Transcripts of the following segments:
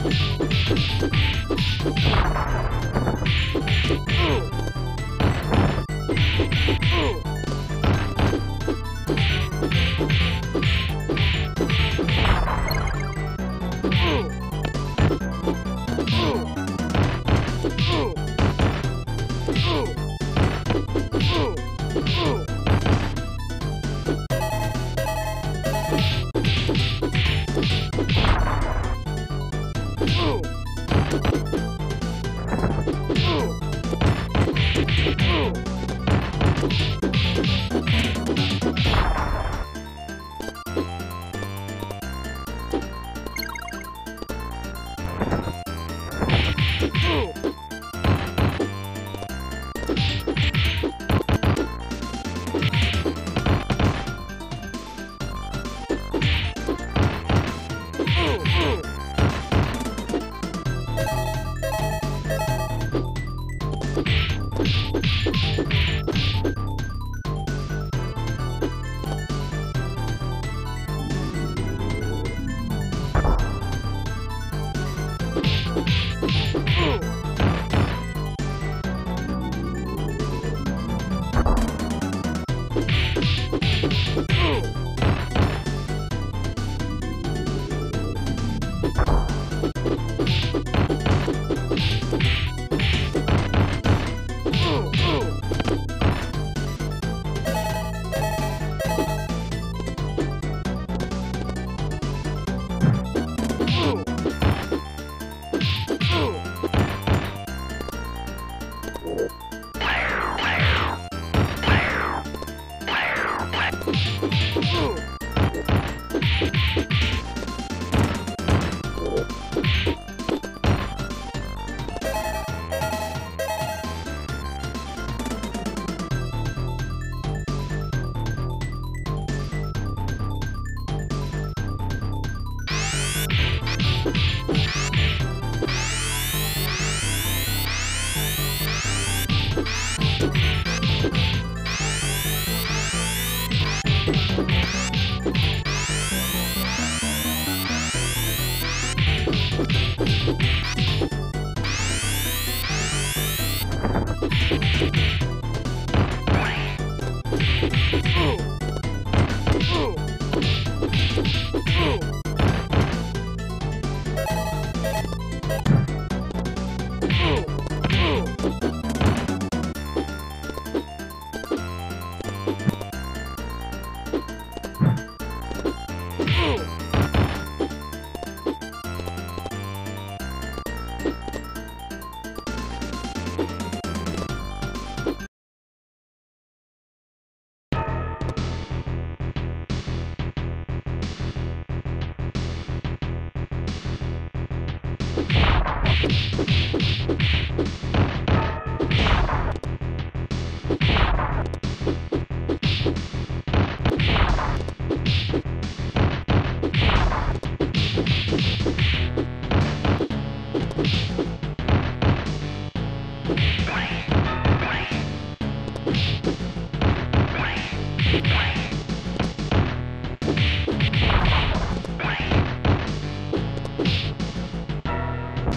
Uh! you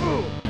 Oh!